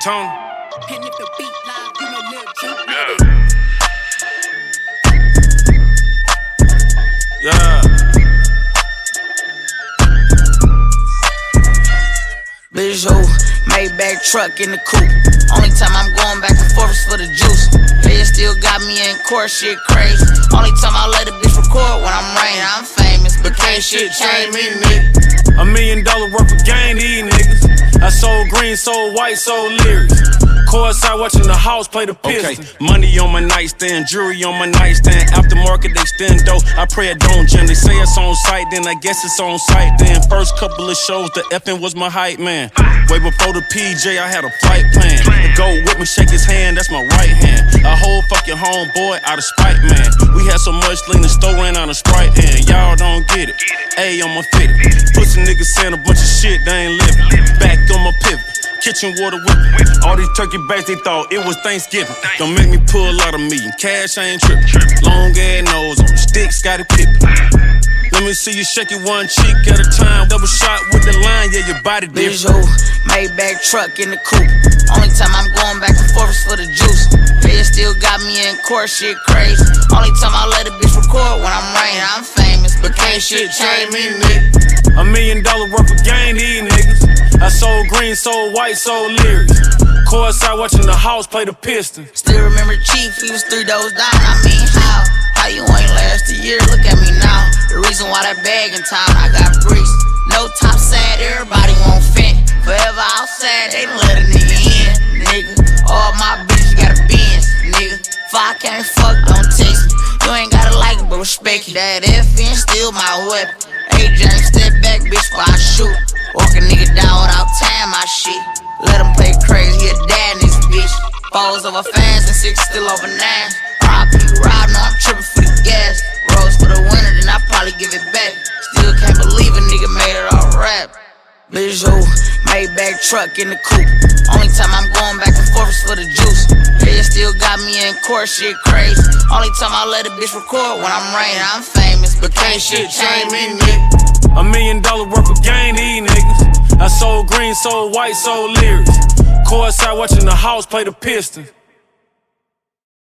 Tone. And if the beat live, you know Lil Juke. Yeah. Bijou, Maybach truck in the coupe. Only time I'm going back and forth is for the juice. They still got me in court, shit crazy. Only time I let a bitch record when I'm rain. I'm famous, but can't shit change me, nigga. A million dollar worth of gain, these niggas. I sold green, sold white, sold lyrics. Courtside watching the Hawks play the Okay, money on my nightstand, jewelry on my nightstand. Aftermarket extendo, I pray it don't jam. They say it's on site, then I guess it's on site. Then first couple of shows, the FN was my hype man. Way before the PJ, I had a flight plan. To go with me, shake his hand, that's my right hand. A whole fucking homeboy out of spite, man. We had so much lean, the store ran out of sprite, and y'all don't get it. A on my fitted. Pussy niggas saying a bunch of shit, they ain't living. Back on my pivot. Kitchen water whipping. All these turkey bags, they thought it was Thanksgiving. Don't make me pull out of me. Cash I ain't tripping. Long ass nose on the stick, Scottie Pippen. Let me see you shake it one cheek at a time. Double shot with the line, yeah, your body Bijou, different. Maybach truck in the coupe. Only time I'm going back and forth is for the juice. They still got me in court, shit crazy. Only time I let a bitch record when I'm rain. I'm famous, but can't shit change me, nigga. A million dollar worth of game, these niggas. I sold green, sold white, sold lyrics. Courtside watching the Hawks play the Pistons. Still remember Chief, he was three doors down. I mean, how? How you ain't last a year? Look at me now. The reason why that bag in town, I got bricks. No top sad, everybody want fin. Forever outside, they let a nigga in, nigga. All my bitches got a Benz, nigga. If I can't fuck, don't text but respect it. That FN still my weapon. James, step back, bitch, before I shoot. Walk a nigga down without tying my shit. Let him play crazy, he a dad in this bitch. Fours over fans and six still over nines. RIP Rob, no, I'm tripping for the gas. Rose for the winter, then I probably give it back. Still can't believe a nigga made it all rap. Bijou, Maybach truck in the coupe. Only time I'm going back and forth is for the juice. They still got me in court, shit crazy. Only time I let a bitch record when I'm rain. I'm famous, but can't shit change me, nigga. A million dollar worth of game, these niggas. I sold green, sold white, sold lyrics. Courtside watching the Hawks play the Pistons.